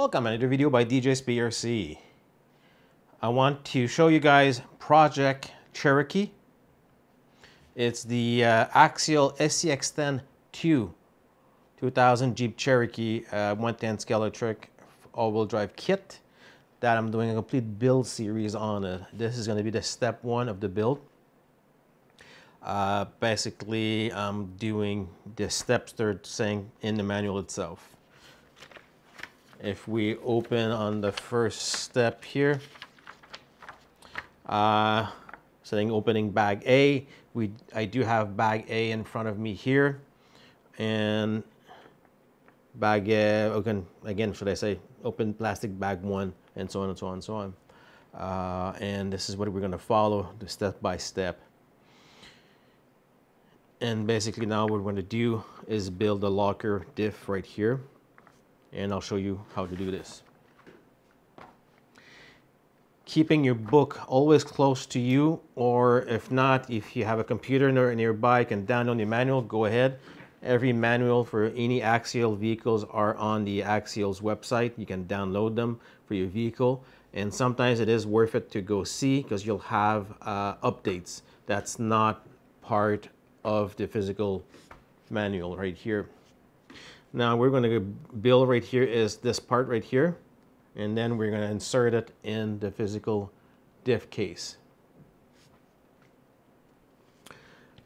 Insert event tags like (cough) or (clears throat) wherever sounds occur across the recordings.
Welcome another video by DJSPRC. I want to show you guys Project Cherokee. It's the uh, Axial SCX10 2 2000 Jeep Cherokee uh, 110 scale electric all-wheel drive kit that I'm doing a complete build series on it. This is going to be the step one of the build. Uh, basically, I'm doing the steps they're saying in the manual itself. If we open on the first step here, uh, saying opening bag A, we I do have bag A in front of me here, and bag A, again, again should I say, open plastic bag one, and so on and so on and so on. Uh, and this is what we're going to follow the step by step. And basically now what we're going to do is build a locker diff right here and I'll show you how to do this. Keeping your book always close to you, or if not, if you have a computer nearby, you can download the manual, go ahead. Every manual for any Axial vehicles are on the Axial's website. You can download them for your vehicle. And sometimes it is worth it to go see because you'll have uh, updates. That's not part of the physical manual right here. Now we're going to build right here is this part right here, and then we're going to insert it in the physical diff case.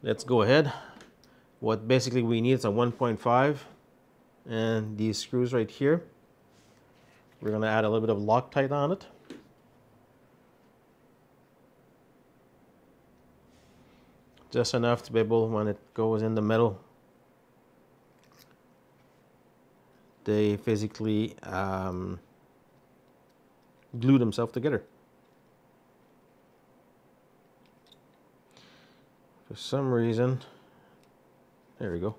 Let's go ahead. What basically we need is a 1.5 and these screws right here. We're going to add a little bit of Loctite on it. Just enough to be able, when it goes in the metal, they physically um, glue themselves together. For some reason, there we go.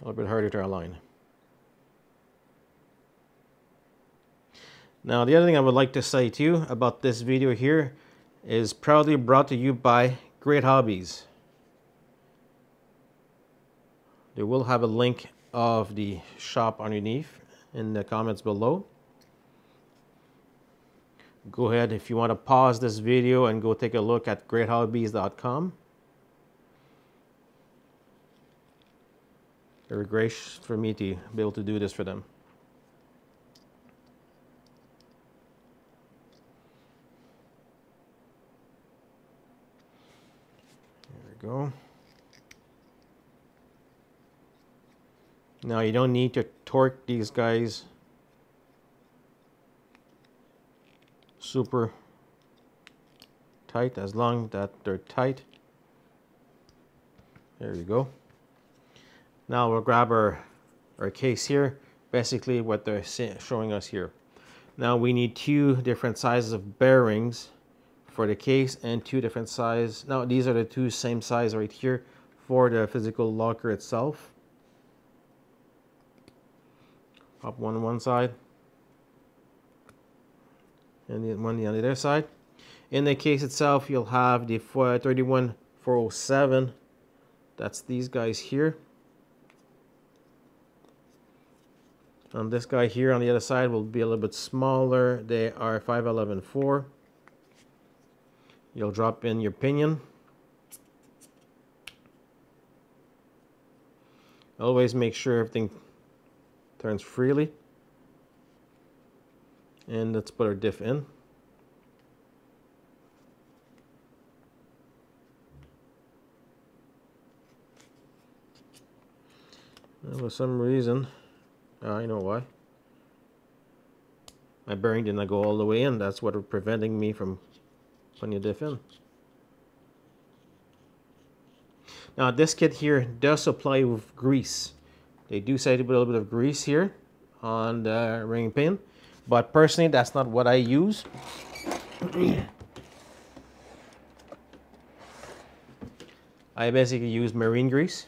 A little bit harder to align. Now the other thing I would like to say to you about this video here is proudly brought to you by Great Hobbies. They will have a link of the shop underneath in the comments below. Go ahead if you want to pause this video and go take a look at greathobbies.com. Very gracious for me to be able to do this for them. There we go. Now you don't need to torque these guys super tight as long that they're tight. There you go. Now we'll grab our, our case here, basically what they're showing us here. Now we need two different sizes of bearings for the case and two different size. Now these are the two same size right here for the physical locker itself. Pop one on one side and the one on the other side. In the case itself, you'll have the 31407. That's these guys here. And this guy here on the other side will be a little bit smaller. They are 5114. You'll drop in your pinion. Always make sure everything turns freely. And let's put our diff in. And for some reason, uh, I know why. My bearing did not go all the way in. That's what preventing me from putting a diff in. Now this kit here does supply with grease. They do say to put a little bit of grease here on the ring pin, but personally that's not what I use. (clears throat) I basically use marine grease.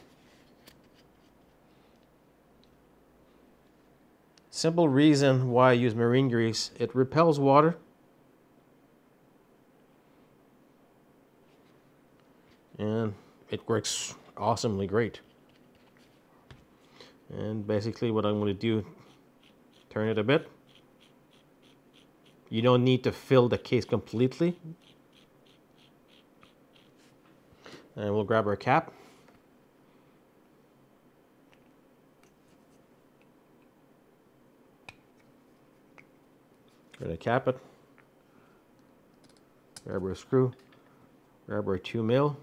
Simple reason why I use marine grease, it repels water. And it works awesomely great. And basically what I'm going to do turn it a bit. You don't need to fill the case completely. And we'll grab our cap. We're gonna cap it. Grab our screw. Grab our two mil.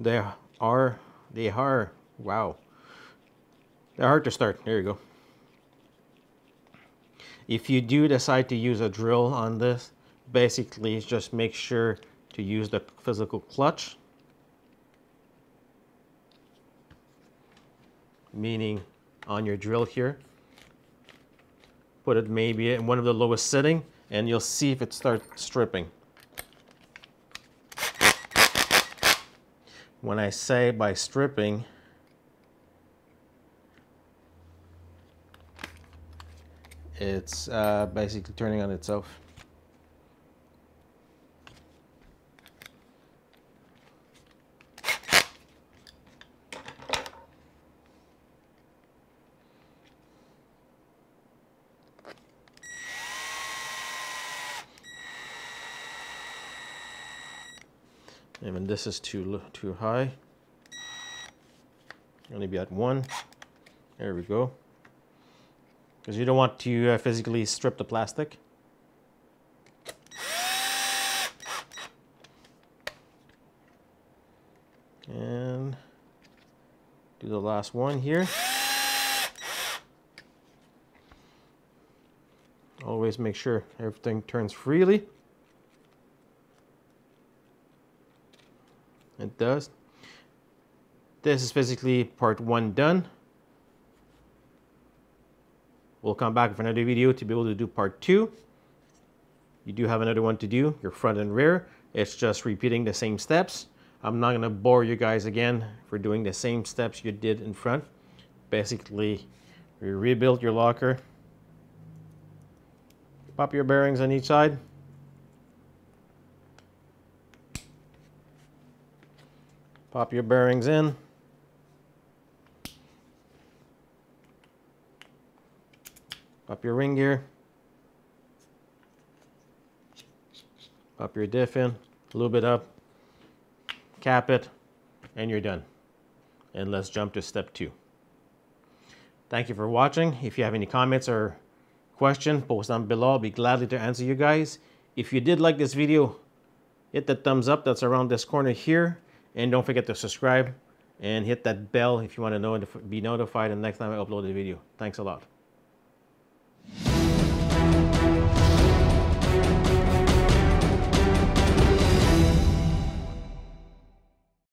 They are, they are, wow. They're hard to start. There you go. If you do decide to use a drill on this, basically just make sure to use the physical clutch. Meaning on your drill here. Put it maybe in one of the lowest setting and you'll see if it starts stripping. When I say by stripping, it's uh, basically turning on itself. And this is too too high. Only be at one. There we go. Because you don't want to uh, physically strip the plastic. And do the last one here. Always make sure everything turns freely. It does. This is physically part one done. We'll come back for another video to be able to do part two. You do have another one to do, your front and rear. It's just repeating the same steps. I'm not gonna bore you guys again for doing the same steps you did in front. Basically, you rebuild your locker, pop your bearings on each side, Pop your bearings in. Pop your ring gear. Pop your diff in, little bit up, cap it, and you're done. And let's jump to step two. Thank you for watching. If you have any comments or question, post them below. I'll be gladly to answer you guys. If you did like this video, hit the thumbs up that's around this corner here. And don't forget to subscribe and hit that bell if you want to know be notified the next time I upload a video. Thanks a lot.